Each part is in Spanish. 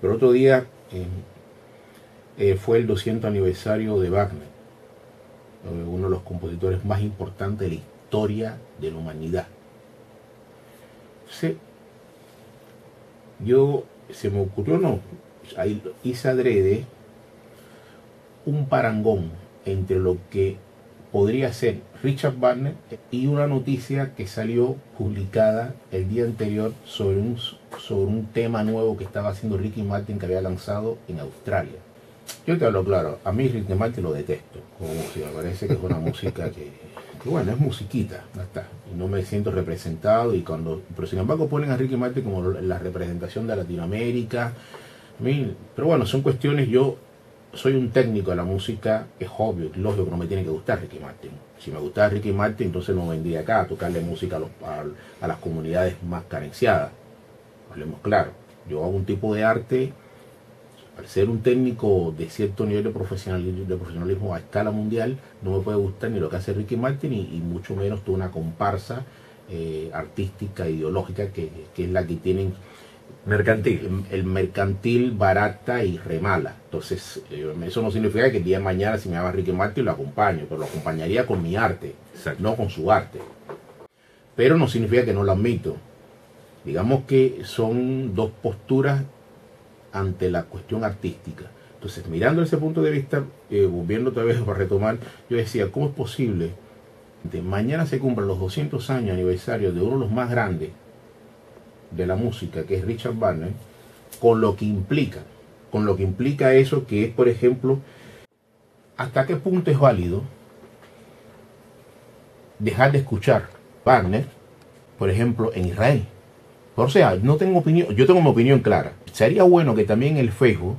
Pero otro día eh, eh, fue el 200 aniversario de Wagner, eh, uno de los compositores más importantes de la historia de la humanidad. Yo se me ocurrió, no, hice adrede un parangón entre lo que podría ser Richard Wagner y una noticia que salió publicada el día anterior sobre un, sobre un tema nuevo que estaba haciendo Ricky Martin que había lanzado en Australia. Yo te hablo claro, a mí Ricky Martin lo detesto como música, me parece que es una música que, bueno, es musiquita, no está, y no me siento representado y cuando, pero sin embargo ponen a Ricky Martin como la representación de Latinoamérica, pero bueno, son cuestiones, yo soy un técnico de la música, es obvio, es lógico que no me tiene que gustar Ricky Martin. Si me gustara Ricky Martin, entonces no vendría acá a tocarle música a, los, a, a las comunidades más carenciadas. Hablemos claro, yo hago un tipo de arte, al ser un técnico de cierto nivel de profesionalismo, a escala mundial, no me puede gustar ni lo que hace Ricky Martin y, mucho menos toda una comparsa eh, artística, ideológica, que es la que tienen Mercantil. El, el, mercantil barata y remala. Entonces, eh, eso no significa que el día de mañana si me llama Ricky Martin lo acompaño, pero lo acompañaría con mi arte, Exacto. no con su arte. Pero no significa que no lo admito. Digamos que son dos posturas ante la cuestión artística. Entonces, mirando ese punto de vista, eh, volviendo otra vez para retomar, yo decía, ¿cómo es posible? De mañana se cumplan los 200 años aniversario de uno de los más grandes de la música, que es Richard Wagner, con lo que implica, con lo que implica eso, que es, por ejemplo, hasta qué punto es válido dejar de escuchar Wagner, por ejemplo, en Israel. O sea, no tengo opinión, yo tengo mi opinión clara. Sería bueno que también el Facebook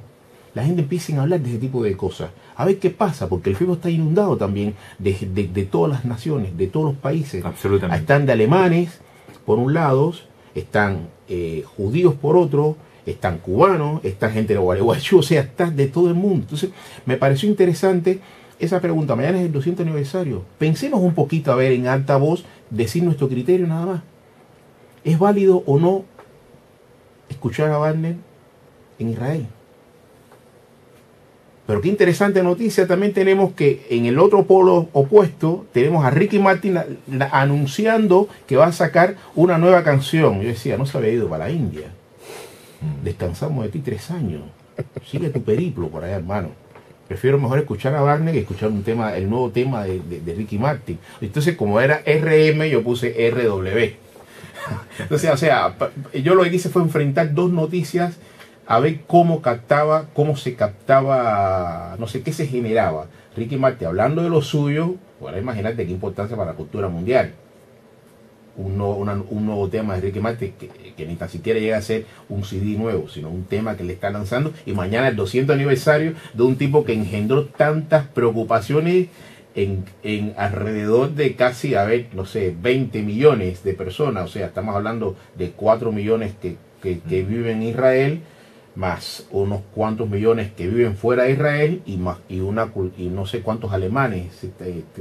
la gente empiece a hablar de ese tipo de cosas. A ver qué pasa, porque el Facebook está inundado también de, de, de todas las naciones, de todos los países. Absolutamente. Están de alemanes, por un lado, están eh, judíos por otro, están cubanos, está gente de Gualeguaychú, o sea, está de todo el mundo. Entonces, me pareció interesante esa pregunta. Mañana es el 200 aniversario. Pensemos un poquito, a ver, en alta voz, decir nuestro criterio nada más. ¿Es válido o no escuchar a Wagner en Israel? Pero qué interesante noticia, también tenemos que en el otro polo opuesto tenemos a Ricky Martin anunciando que va a sacar una nueva canción. Yo decía, no se había ido para la India. Descansamos de ti tres años. Sigue tu periplo por allá, hermano. Prefiero mejor escuchar a Wagner que escuchar un tema, el nuevo tema de, de, de Ricky Martin. Entonces, como era RM, yo puse RW. Entonces, o sea, yo lo que hice fue enfrentar dos noticias a ver cómo captaba, cómo se captaba, no sé qué se generaba. Ricky Martin hablando de lo suyo, bueno, imagínate qué importancia para la cultura mundial. Un nuevo, una, un nuevo tema de Ricky Martin que, que, ni tan siquiera llega a ser un CD nuevo, sino un tema que le está lanzando. Y mañana el 200 aniversario de un tipo que engendró tantas preocupaciones en, en alrededor de casi, a ver, no sé, 20 millones de personas. O sea, estamos hablando de 4 millones que, que, que viven en Israel más unos cuantos millones que viven fuera de Israel y más y una y no sé cuántos alemanes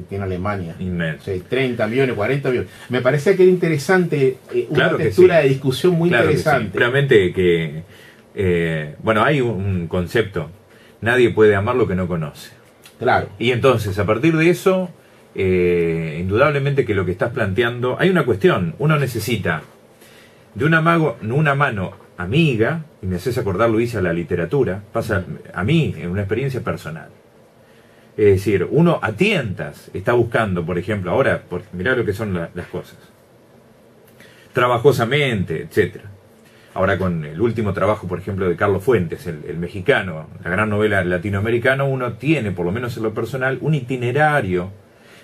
tiene Alemania. Inmenso. O sea, 30 millones 40 millones. Me parece que era interesante eh, una claro textura sí. de discusión muy claro interesante que sí. que eh, bueno hay un concepto. Nadie puede amar lo que no conoce. Claro. Y entonces a partir de eso eh, indudablemente que lo que estás planteando hay una cuestión. Uno necesita de una, mago, una mano amiga, y me haces acordar, Luis, a la literatura, pasa a mí en una experiencia personal. Es decir, uno a tientas está buscando, por ejemplo, ahora, por, mirá lo que son la, las cosas. Trabajosamente, etcétera. Ahora con el último trabajo, por ejemplo, de Carlos Fuentes, el, el, mexicano, la gran novela latinoamericana, uno tiene, por lo menos en lo personal, un itinerario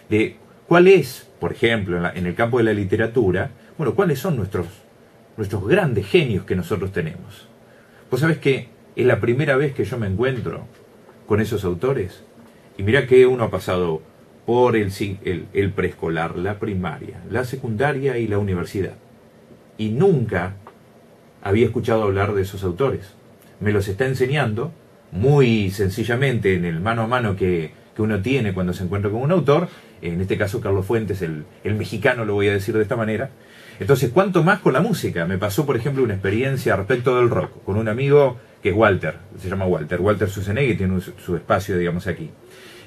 de cuál es, por ejemplo, en, la, en el campo de la literatura, bueno, cuáles son nuestros nuestros grandes genios que nosotros tenemos. Vos sabés que es la primera vez que yo me encuentro con esos autores. Y mira que uno ha pasado por el, el, el, preescolar, la primaria, la secundaria y la universidad. Y nunca había escuchado hablar de esos autores. Me los está enseñando muy sencillamente en el mano a mano que, que uno tiene cuando se encuentra con un autor, en este caso Carlos Fuentes, el, el mexicano lo voy a decir de esta manera, entonces, ¿cuánto más con la música? Me pasó, por ejemplo, una experiencia respecto del rock, con un amigo que es Walter, se llama Walter, Walter Susenegui tiene su espacio, digamos, aquí.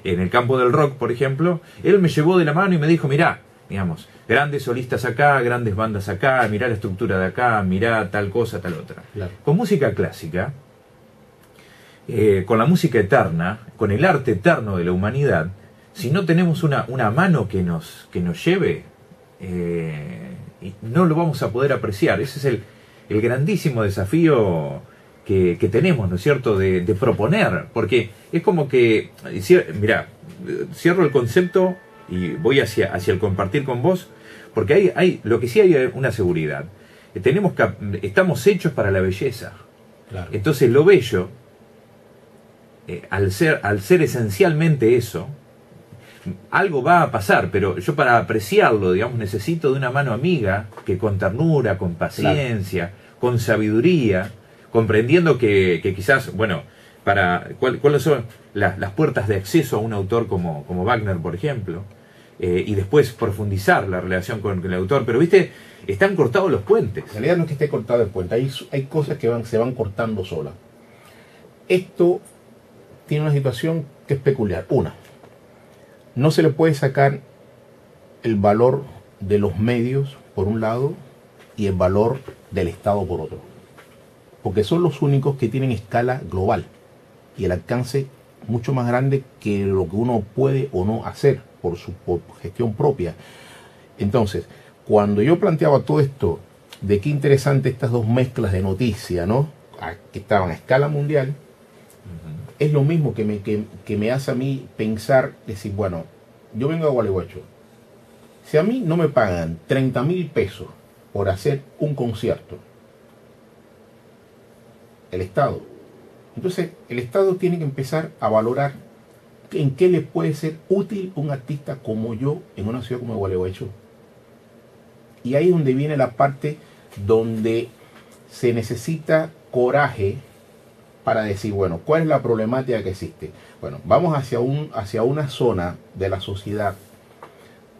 En el campo del rock, por ejemplo, él me llevó de la mano y me dijo, mirá, digamos, grandes solistas acá, grandes bandas acá, mirá la estructura de acá, mirá tal cosa, tal otra. Con música clásica, eh, con la música eterna, con el arte eterno de la humanidad, si no tenemos una, una mano que nos, que nos lleve, eh, no lo vamos a poder apreciar. Ese es el, el grandísimo desafío que, tenemos, ¿no es cierto?, de, proponer, porque es como que, mira, cierro el concepto y voy hacia, hacia el compartir con vos, porque hay, hay, lo que sí hay una seguridad. Tenemos estamos hechos para la belleza. Entonces lo bello, eh, al, ser, al ser esencialmente eso, algo va a pasar, pero yo para apreciarlo, digamos, necesito de una mano amiga que con ternura, con paciencia, con sabiduría, comprendiendo que, quizás, bueno, para cuáles son las puertas de acceso a un autor como, como Wagner, por ejemplo, eh, y después profundizar la relación con, el autor. Pero, viste, están cortados los puentes. En realidad no es que esté cortado el puente, hay, hay cosas que van, se van cortando solas. Esto tiene una situación que es peculiar. Una, no se le puede sacar el valor de los medios, por un lado, y el valor del Estado, por otro porque son los únicos que tienen escala global y el alcance mucho más grande que lo que uno puede o no hacer por su gestión propia. Entonces, cuando yo planteaba todo esto, de qué interesante estas dos mezclas de noticias, ¿no? que estaban a escala mundial, es lo mismo que me, que, que me hace a mí pensar, decir, bueno, yo vengo a Gualeguaychú. Si a mí no me pagan 30 mil pesos por hacer un concierto, el Estado. Entonces, el Estado tiene que empezar a valorar en qué le puede ser útil un artista como yo en una ciudad como Gualeguaychú. Y ahí es donde viene la parte donde se necesita coraje para decir, bueno, ¿cuál es la problemática que existe? Bueno, vamos hacia, un, hacia una zona de la sociedad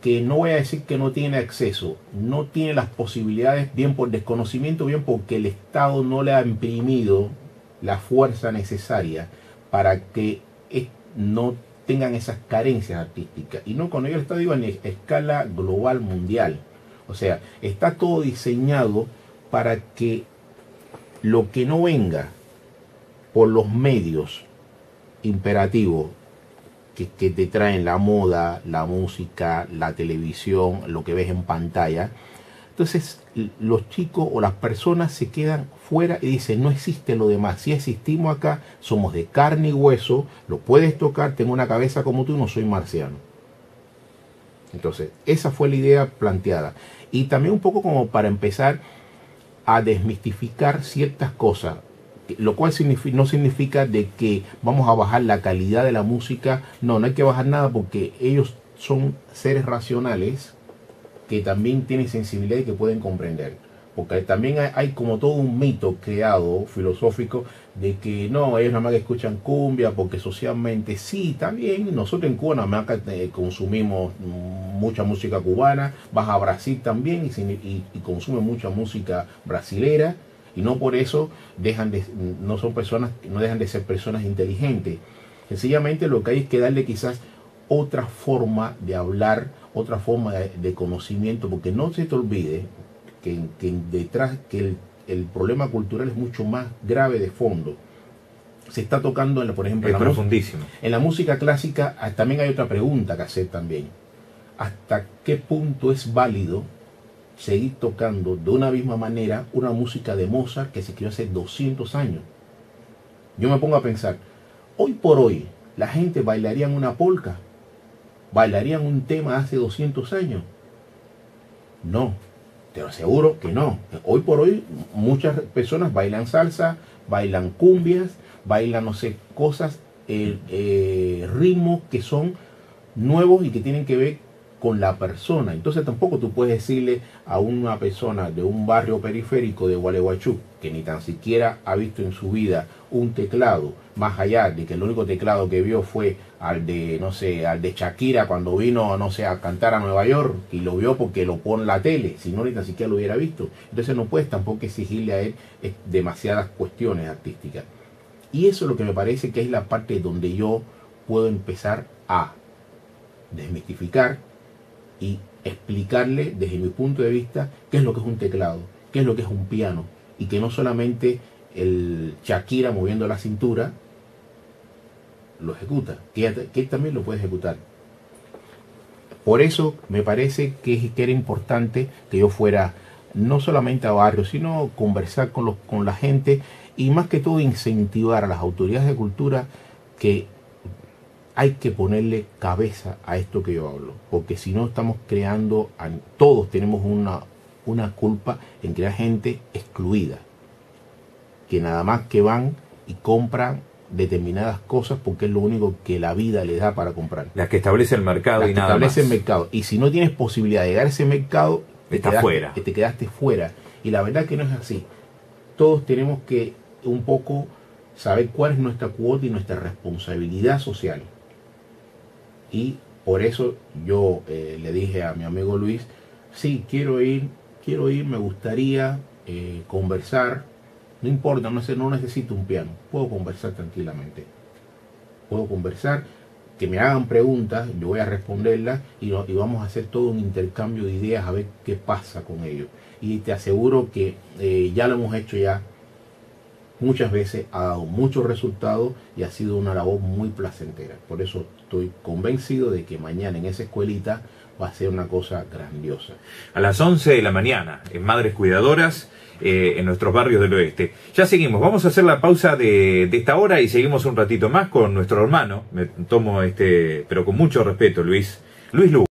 que no voy a decir que no tiene acceso, no tiene las posibilidades, bien por desconocimiento, bien porque el Estado no le ha imprimido la fuerza necesaria para que no tengan esas carencias artísticas. Y no con ello está digo en escala global mundial. O sea, está todo diseñado para que lo que no venga por los medios imperativos que, te traen la moda, la música, la televisión, lo que ves en pantalla. Entonces los chicos o las personas se quedan fuera y dicen, no existe lo demás. Si existimos acá, somos de carne y hueso, lo puedes tocar, tengo una cabeza como tú, no soy marciano. Entonces, esa fue la idea planteada. Y también un poco como para empezar a desmistificar ciertas cosas lo cual no significa de que vamos a bajar la calidad de la música, no, no hay que bajar nada porque ellos son seres racionales que también tienen sensibilidad y que pueden comprender. Porque también hay, como todo un mito creado filosófico de que no, ellos nada más escuchan cumbia porque socialmente sí, también nosotros en Cuba nada más eh, consumimos mucha música cubana, vas a Brasil también y, y, y mucha música brasilera y no por eso dejan de, no son personas, no dejan de ser personas inteligentes. Sencillamente lo que hay es que darle quizás otra forma de hablar, otra forma de, conocimiento, porque no se te olvide que, detrás, que el, problema cultural es mucho más grave de fondo. Se está tocando, por ejemplo, en la, en la música clásica ah, también hay otra pregunta que hacer también. ¿Hasta qué punto es válido seguir tocando de una misma manera una música de Mozart que se escribió hace 200 años. Yo me pongo a pensar, hoy por hoy la gente bailaría una polka, bailarían un tema hace 200 años. No, te aseguro que no. Hoy por hoy muchas personas bailan salsa, bailan cumbias, bailan no sé cosas, eh, eh, ritmos que son nuevos y que tienen que ver con la persona. Entonces tampoco tú puedes decirle a una persona de un barrio periférico de Gualeguaychú que ni tan siquiera ha visto en su vida un teclado, más allá de que el único teclado que vio fue al de, no sé, al de Shakira cuando vino, no sé, a cantar a Nueva York y lo vio porque lo pone la tele, si no ni tan siquiera lo hubiera visto. Entonces no puedes tampoco exigirle a él demasiadas cuestiones artísticas. Y eso es lo que me parece que es la parte donde yo puedo empezar a desmitificar y explicarle desde mi punto de vista qué es lo que es un teclado, qué es lo que es un piano y que no solamente el Shakira moviendo la cintura lo ejecuta, que, que también lo puede ejecutar. Por eso me parece que, que, era importante que yo fuera no solamente a barrio, sino conversar con, los, con la gente y más que todo incentivar a las autoridades de cultura que hay que ponerle cabeza a esto que yo hablo, porque si no estamos creando, todos tenemos una, una culpa en crear gente excluida, que nada más que van y compran determinadas cosas porque es lo único que la vida les da para comprar. Las que establece el mercado y nada establece el mercado. Y si no tienes posibilidad de llegar a ese mercado, te, Está fuera. te quedaste fuera. Y la verdad que no es así. Todos tenemos que un poco saber cuál es nuestra cuota y nuestra responsabilidad social. Y por eso yo eh, le dije a mi amigo Luis, sí, quiero ir, quiero ir, me gustaría eh, conversar, no importa, no, no necesito un piano, puedo conversar tranquilamente. Puedo conversar, que me hagan preguntas, yo voy a responderlas y, y, vamos a hacer todo un intercambio de ideas a ver qué pasa con ellos. Y te aseguro que eh, ya lo hemos hecho ya muchas veces, ha dado muchos resultados y ha sido una labor muy placentera. Por eso estoy convencido de que mañana en esa escuelita va a ser una cosa grandiosa. A las 11 de la mañana, en Madres Cuidadoras, eh, en nuestros barrios del oeste. Ya seguimos, vamos a hacer la pausa de, de, esta hora y seguimos un ratito más con nuestro hermano, me tomo este, pero con mucho respeto, Luis, Luis Lu.